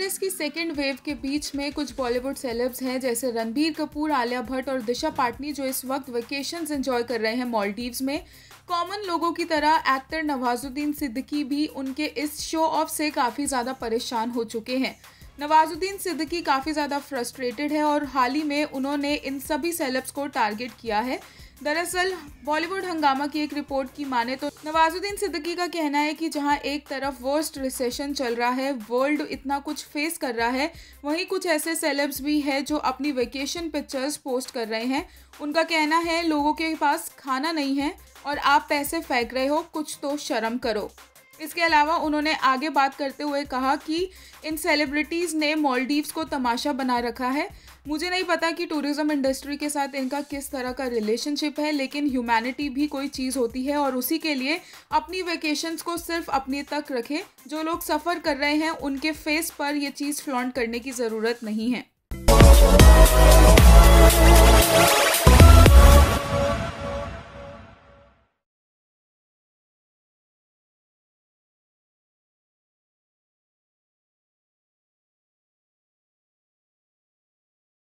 Coronavirus की second wave के बीच में कुछ बॉलीवुड सेलेब्स हैं, जैसे रणबीर कपूर, आलिया भट्ट और दिशा पाटनी जो इस वक्त वेकेशन एंजॉय कर रहे हैं मॉलडीव्स में। कॉमन लोगों की तरह एक्टर नवाजुद्दीन सिद्दीकी भी उनके इस शो ऑफ़ से काफ़ी ज़्यादा परेशान हो चुके हैं। नवाजुद्दीन सिद्दीकी काफ़ी ज़्यादा फ्रस्ट्रेटेड है और हाल ही में उन्होंने इन सभी सेलेब्स को टारगेट किया है। दरअसल, बॉलीवुड हंगामा की एक रिपोर्ट की माने तो नवाजुद्दीन सिद्दीकी का कहना है कि जहाँ एक तरफ़ वर्स्ट रिसेशन चल रहा है वर्ल्ड इतना कुछ फेस कर रहा है, वहीं कुछ ऐसे सेलेब्स भी है जो अपनी वेकेशन पिक्चर्स पोस्ट कर रहे हैं। उनका कहना है, लोगों के पास खाना नहीं है और आप पैसे फेंक रहे हो, कुछ तो शर्म करो। इसके अलावा उन्होंने आगे बात करते हुए कहा कि इन सेलिब्रिटीज़ ने मॉलडीव्स को तमाशा बना रखा है। मुझे नहीं पता कि टूरिज़्म इंडस्ट्री के साथ इनका किस तरह का रिलेशनशिप है, लेकिन ह्यूमैनिटी भी कोई चीज़ होती है और उसी के लिए अपनी वेकेशंस को सिर्फ़ अपने तक रखें। जो लोग सफ़र कर रहे हैं, उनके फेस पर यह चीज़ फ्लॉन्ट करने की ज़रूरत नहीं है।